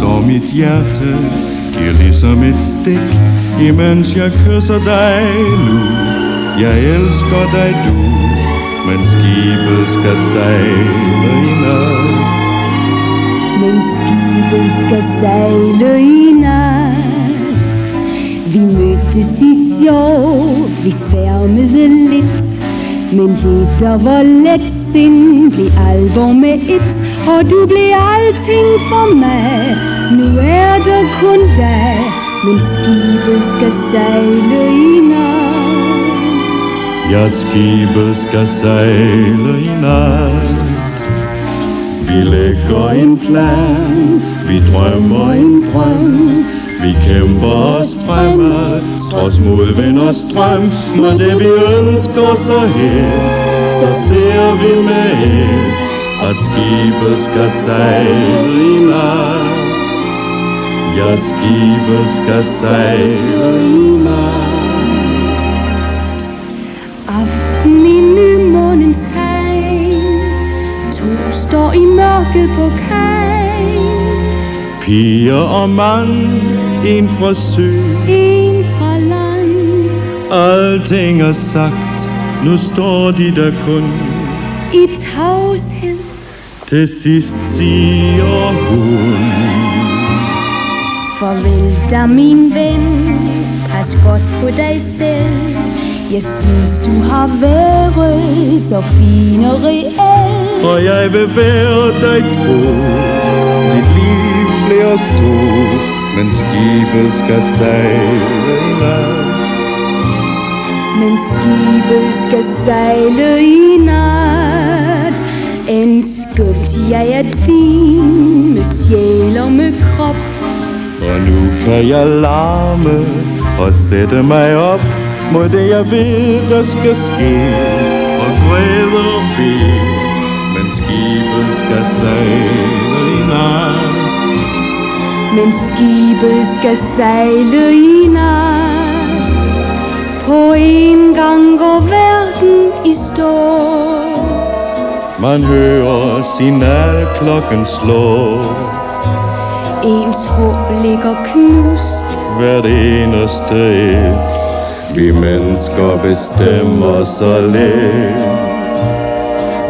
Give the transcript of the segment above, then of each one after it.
står mit hjerte Giver ligesom et stik Imens jeg kysser dig nu. Jeg elsker dig du Men skibet skal sejle i nat. Men skibet skal sejle i nat. Vi mødtes i sjov Vi sværmede lidt. Men det der var let sind Blev alvor med et Og du blev alting for mig. Nu er det kun dig Men skibet skal sejle i nat. Ja, skibet skal sejle i nat. Vi lægger en plan Vi drømmer en drøm Vi kæmper os fremad. Trods modvind og strøm Må det vi ønsker så helt Så ser vi med et At skibet skal sejle i nat Ja, skibet skal sejle i nat Aften i nymånens tegn To står i mørket på kaj. Piger og mand, en fra land Alting er sagt, nu står de der kun. I tavshed. Til sidst siger hun. Farvel da min ven. Pas godt på dig selv. Jeg synes du har været Så fin og reel. Og jeg vil være dig tro. Mit liv bliver to Men skibet skal sejle Men skibet skal sejle i nat. En skøbt jeg er din Med sjæl og med krop. Og nu kan jeg larme og sætte mig op Mod det jeg ved, der skal ske. Og græde og bede Men skibet skal sejle i nat. Men skibet skal sejle i nat På en gang går verden i stå. Man hører signalklokken slå Ens håb ligger knust. Hvert eneste et. Vi mennesker bestemmer så let.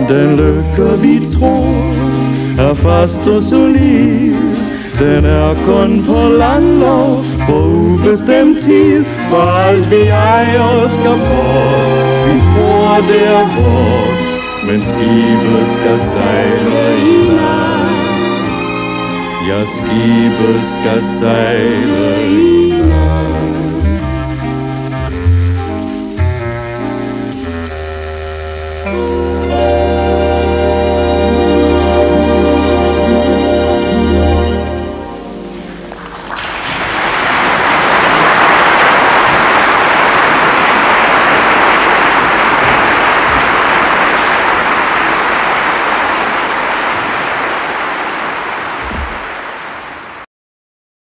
Den lykke vi tror Er fast og solid. Den er kun på landlov på ubestemt tid For alt vi ejer skal bort Vi tror det er vort Men skibet skal sejle i land. Ja, skibet skal sejle i